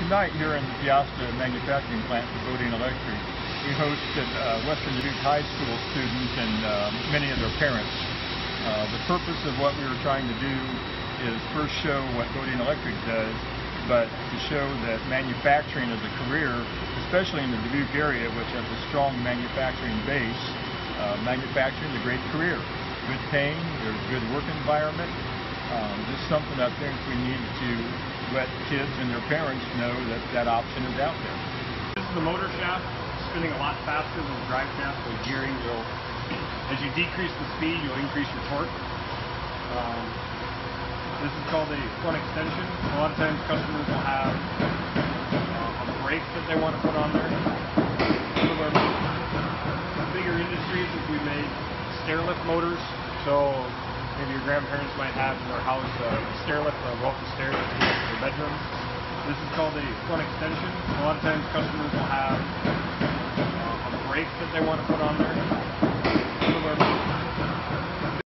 tonight here in the Peosta manufacturing plant for Bodine Electric, we hosted uh, Western Dubuque High School students and uh, many of their parents. Uh, the purpose of what we were trying to do is first show what Bodine Electric does, but to show that manufacturing as a career, especially in the Dubuque area, which has a strong manufacturing base, uh, manufacturing is a great career. Good paying, there's a good work environment. Um, is something I think we need to let kids and their parents know that that option is out there. This is the motor shaft spinning a lot faster than the drive shaft, so gearing will, as you decrease the speed, you'll increase your torque. Um, this is called a front extension. A lot of times customers will have uh, a brake that they want to put on there. Some of our bigger industries is we made stair lift motors, so maybe your grandparents might have in their house uh, a stair lift or go up stairs to their bedroom. This is called a front extension. A lot of times customers will have uh, a brake that they want to put on there.